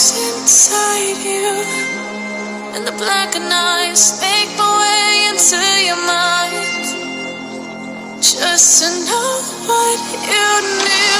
what's inside you And the black knives make my way into your mind Just to know what you need.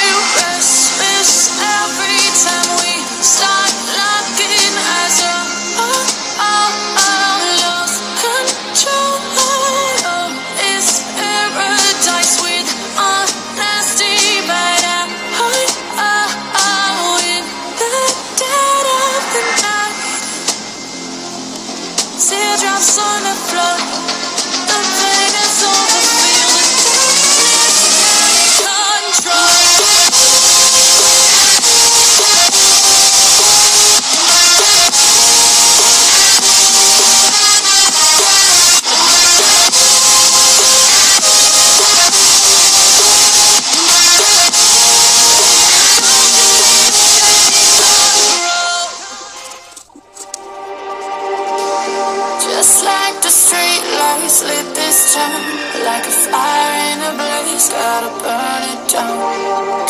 turn like a fire in a blaze, gotta burn it down.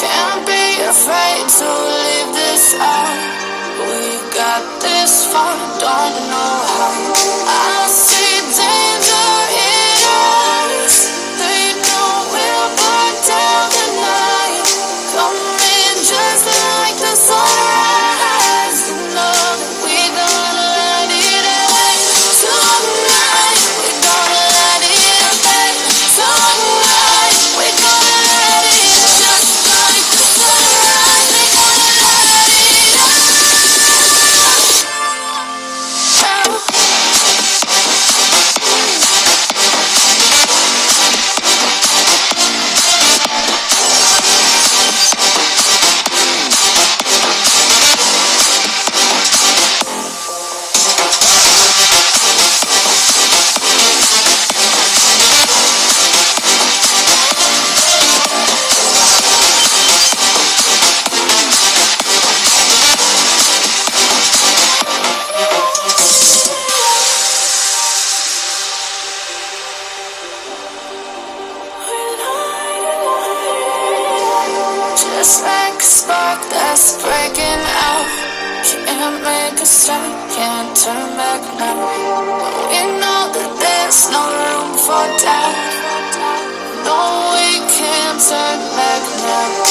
Can't be afraid to leave this out. We got this far, don't know how. can't turn back now. We know that there's no room for doubt. No, we can't turn back now.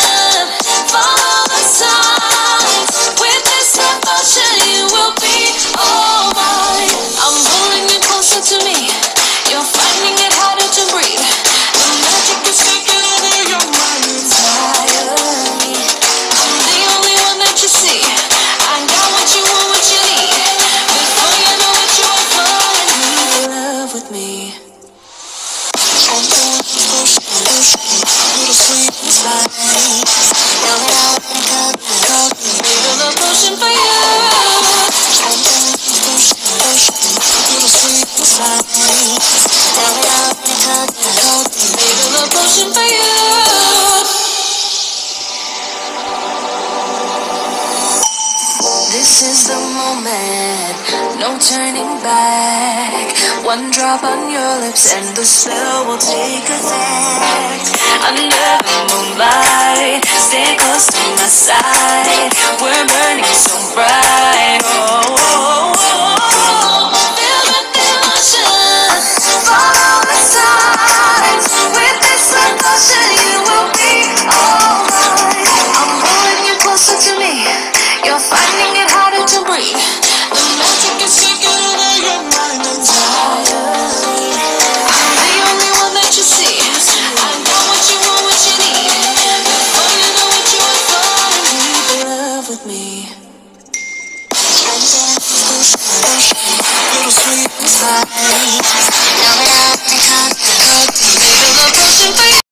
This is the moment, no turning back. One drop on your lips and the spell will take effect. Under the moonlight, stay close to my side.